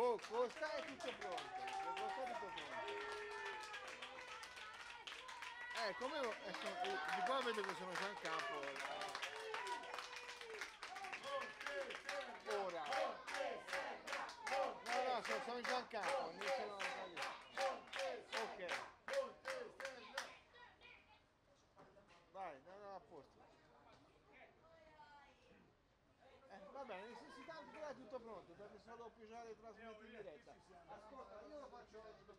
Co- Costa è tutto pronto. Costa è tutto pronto. Eh, come ecco, eh, di qua vedo che sono già in campo. Ora. No, no, sono, sono già in campo, tutto pronto, deve solo pigiare e trasmettere in diretta. Ascolta, io lo faccio,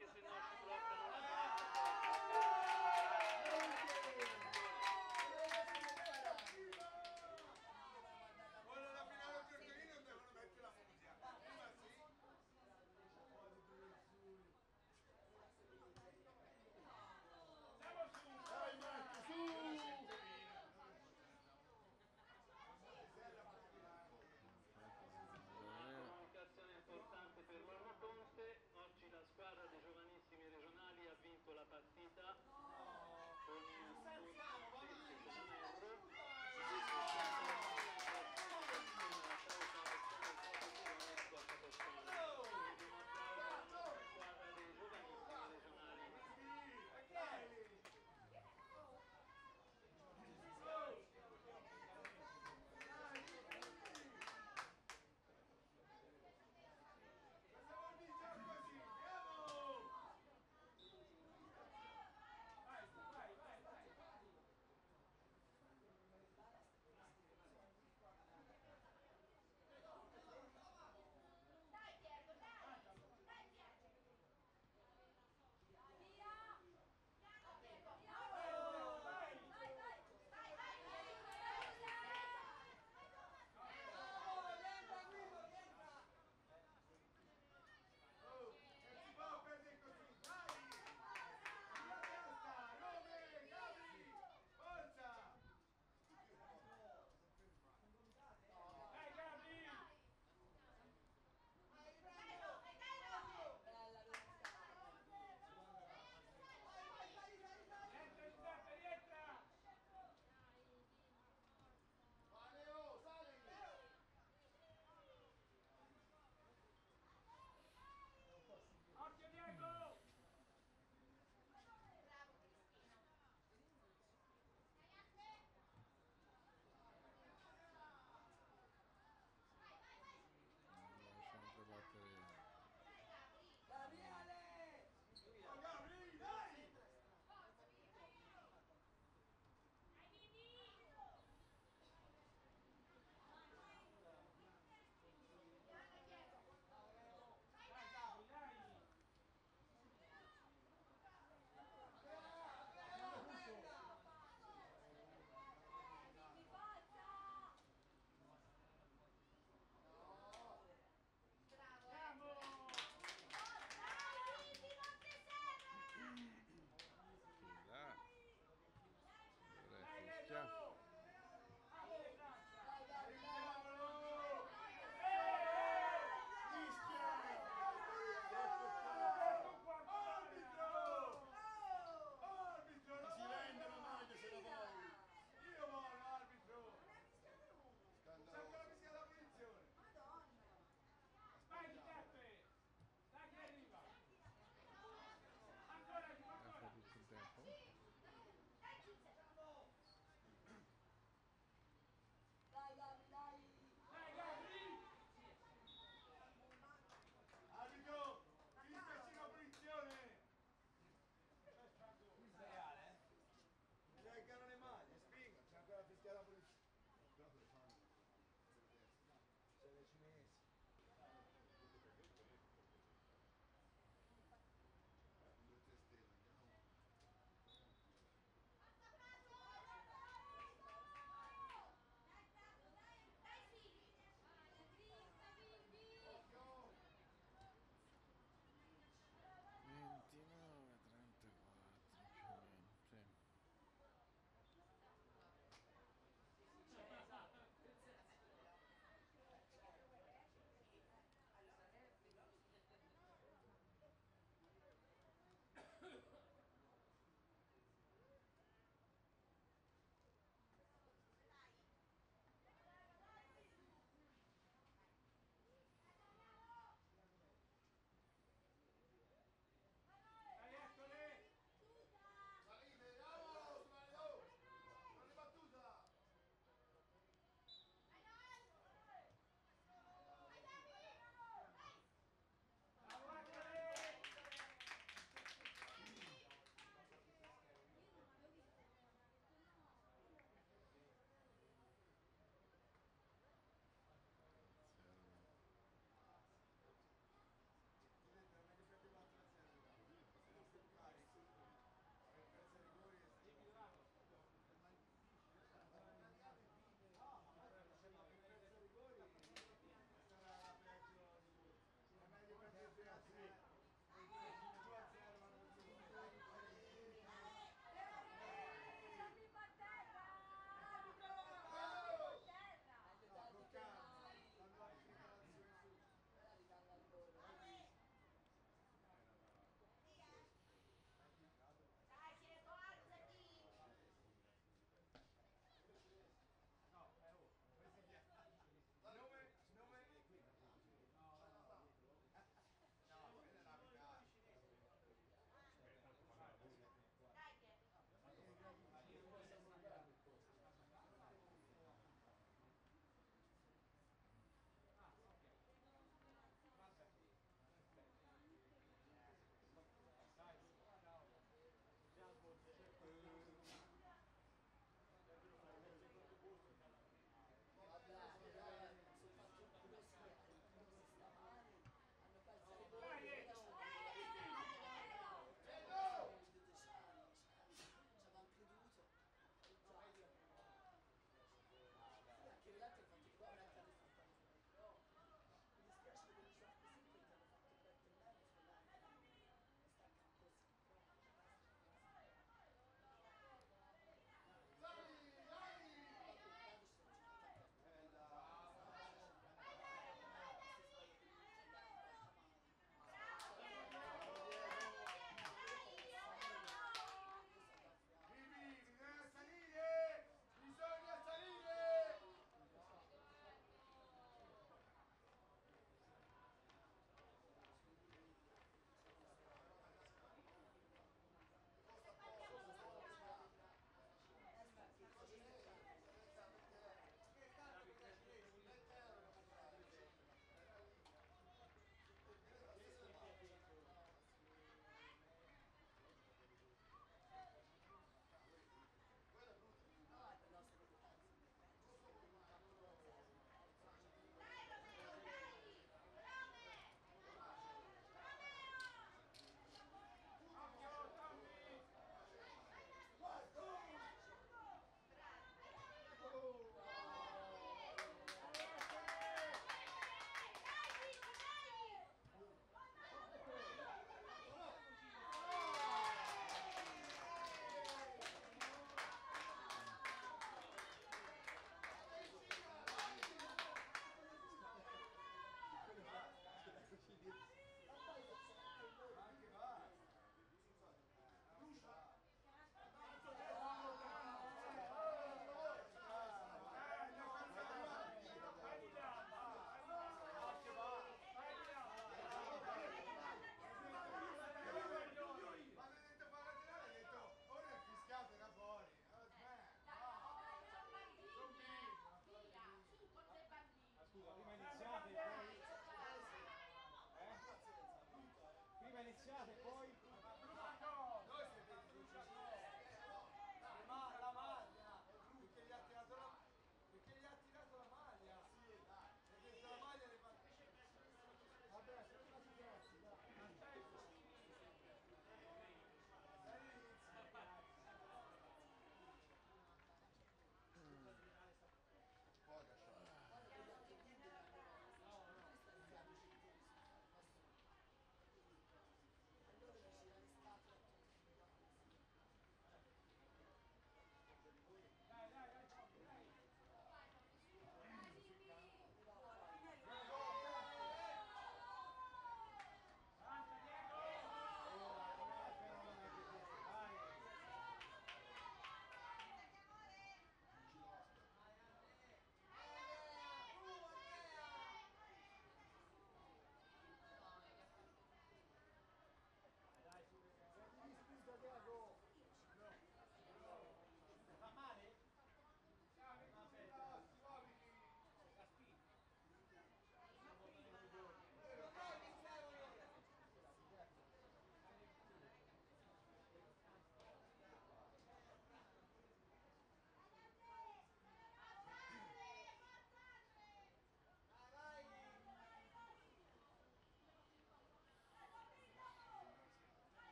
que se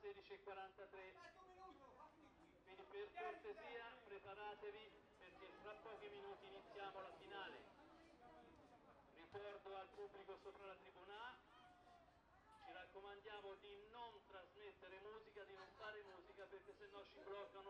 16.43 quindi per cortesia preparatevi perché fra pochi minuti iniziamo la finale. Ricordo al pubblico sopra la tribuna ci raccomandiamo di non trasmettere musica, di non fare musica perché sennò ci bloccano